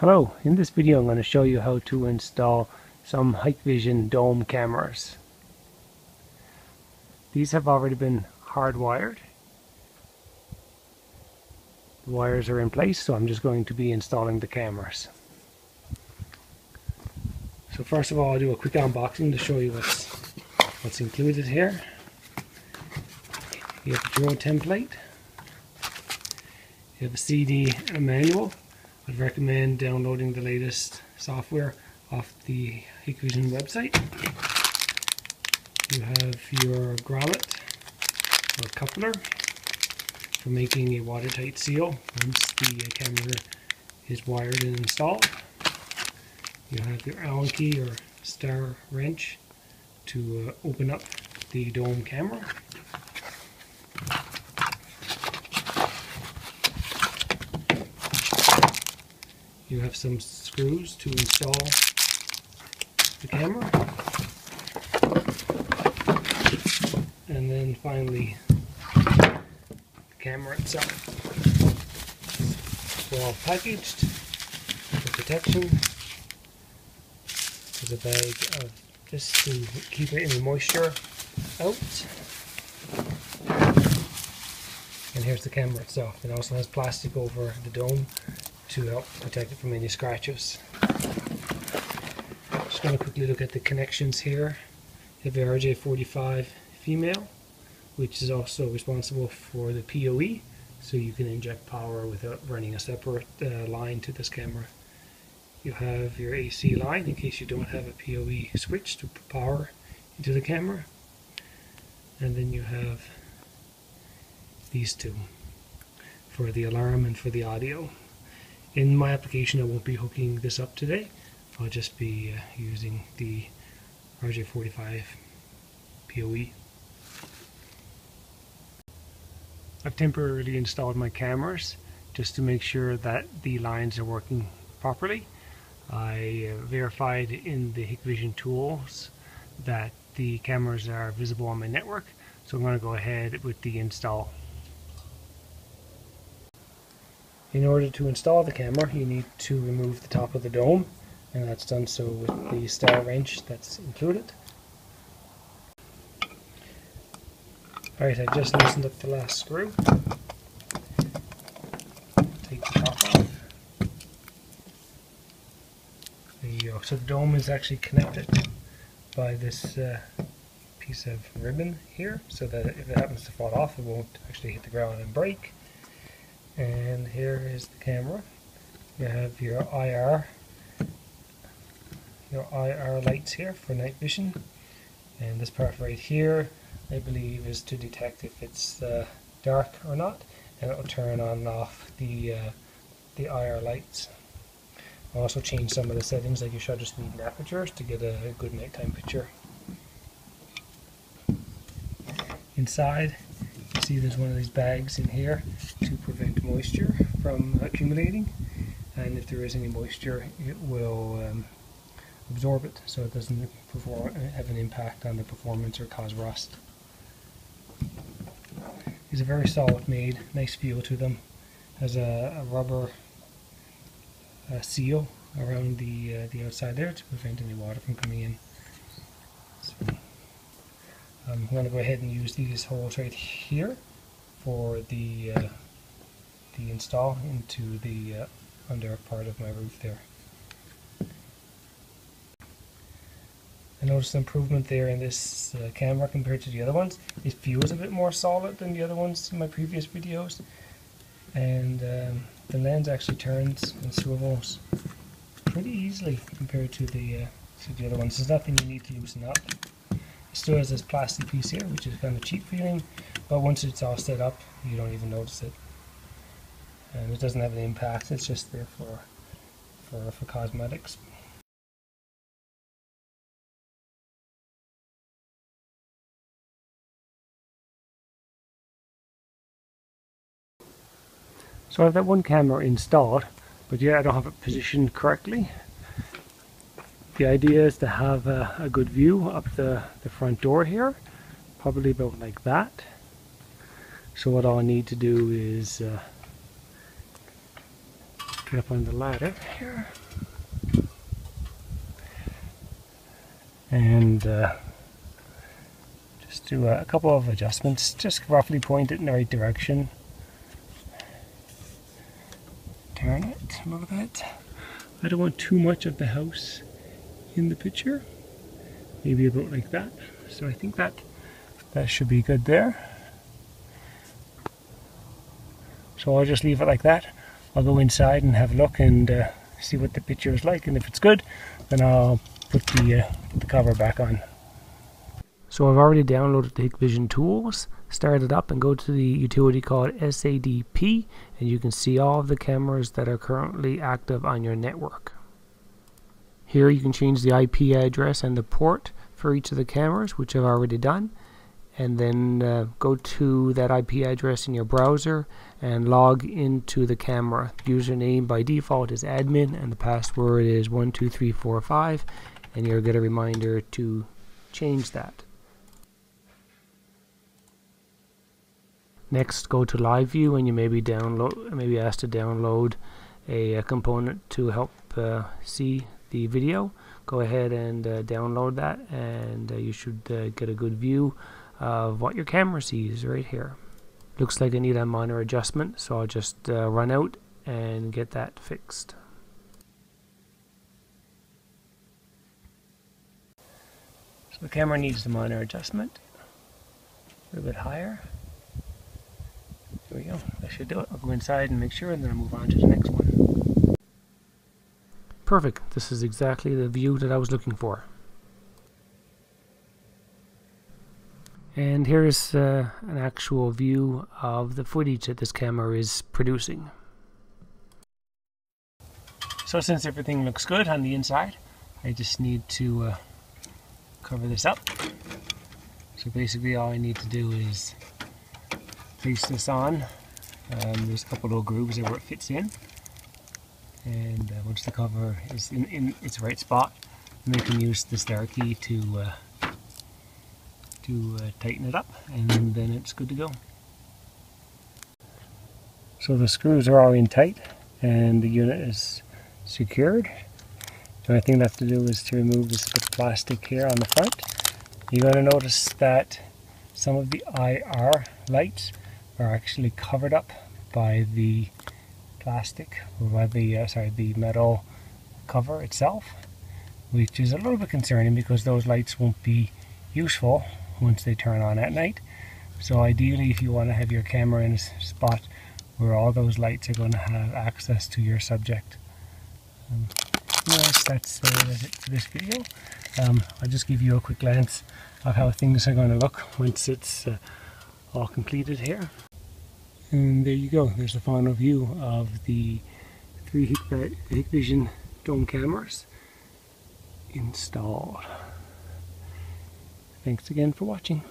Hello, in this video I'm going to show you how to install some Hikvision dome cameras. These have already been hardwired. The wires are in place so I'm just going to be installing the cameras. So first of all I'll do a quick unboxing to show you what's, what's included here. You have a drone template, you have a CD and a manual I'd recommend downloading the latest software off the Hikvision website. You have your grommet or coupler for making a watertight seal once the camera is wired and installed. You have your Allen key or star wrench to uh, open up the dome camera. You have some screws to install the camera. And then finally, the camera itself. It's all packaged for protection. There's a bag of just to keep any moisture out. And here's the camera itself. It also has plastic over the dome to help protect it from any scratches. Just going to quickly look at the connections here. The RJ45 female, which is also responsible for the PoE, so you can inject power without running a separate uh, line to this camera. You have your AC line in case you don't have a PoE switch to power into the camera. And then you have these two for the alarm and for the audio. In my application I won't be hooking this up today. I'll just be uh, using the RJ45 PoE. I've temporarily installed my cameras just to make sure that the lines are working properly. I uh, verified in the Hikvision tools that the cameras are visible on my network so I'm going to go ahead with the install. In order to install the camera you need to remove the top of the dome and that's done so with the star wrench that's included. Alright, I just loosened up the last screw. Take the top off. There you go. So the dome is actually connected by this uh, piece of ribbon here so that if it happens to fall off it won't actually hit the ground and break and here is the camera. You have your IR your IR lights here for night vision. And this part right here I believe is to detect if it's uh, dark or not. And it will turn on and off the uh, the IR lights. I'll also change some of the settings like your shutter speed and apertures to get a good nighttime picture. Inside see there's one of these bags in here to prevent moisture from accumulating and if there is any moisture it will um, absorb it so it doesn't perform, have an impact on the performance or cause rust. These are very solid made, nice feel to them. Has a, a rubber uh, seal around the uh, the outside there to prevent any water from coming in. I'm going to go ahead and use these holes right here for the uh, the install into the uh, under part of my roof there. I noticed an improvement there in this uh, camera compared to the other ones. It feels a bit more solid than the other ones in my previous videos and um, the lens actually turns and swivels pretty easily compared to the, uh, to the other ones. There's nothing you need to loosen up. It still has this plastic piece here, which is kind of cheap feeling, but once it's all set up, you don't even notice it. And it doesn't have an impact, it's just there for, for, for cosmetics. So I have that one camera installed, but yeah, I don't have it positioned correctly. The idea is to have a, a good view up the, the front door here, probably about like that. So what I'll need to do is uh, get up on the ladder here. And uh, just do a couple of adjustments, just roughly point it in the right direction. Turn it a little bit. I don't want too much of the house in the picture. Maybe about like that. So I think that that should be good there. So I'll just leave it like that. I'll go inside and have a look and uh, see what the picture is like. And if it's good, then I'll put the, uh, put the cover back on. So I've already downloaded the Hikvision tools, started it up and go to the utility called SADP and you can see all of the cameras that are currently active on your network. Here you can change the IP address and the port for each of the cameras, which I've already done. And then uh, go to that IP address in your browser and log into the camera. Username by default is admin and the password is 12345 and you'll get a reminder to change that. Next, go to Live View, and you may be download, maybe asked to download a, a component to help uh, see the video. Go ahead and uh, download that, and uh, you should uh, get a good view of what your camera sees right here. Looks like I need a minor adjustment, so I'll just uh, run out and get that fixed. So the camera needs a minor adjustment, a little bit higher. There we go. That should do it. I'll go inside and make sure and then I'll move on to the next one. Perfect. This is exactly the view that I was looking for. And here's uh, an actual view of the footage that this camera is producing. So since everything looks good on the inside, I just need to uh, cover this up. So basically all I need to do is place this on. Um, there's a couple little grooves there where it fits in. And uh, once the cover is in, in, its right spot, then we can use the star key to uh, to uh, tighten it up, and then it's good to go. So the screws are all in tight, and the unit is secured. The only thing left to do is to remove this bit of plastic here on the front. You're going to notice that some of the IR lights are actually covered up by the plastic or the uh, sorry the metal cover itself which is a little bit concerning because those lights won't be useful once they turn on at night. So ideally if you want to have your camera in a spot where all those lights are going to have access to your subject. Um, that's, uh, it for this video. Um, I'll just give you a quick glance of how things are going to look once it's uh, all completed here and there you go, there's the final view of the three Hikvision dome cameras installed. Thanks again for watching.